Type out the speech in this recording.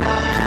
Bye.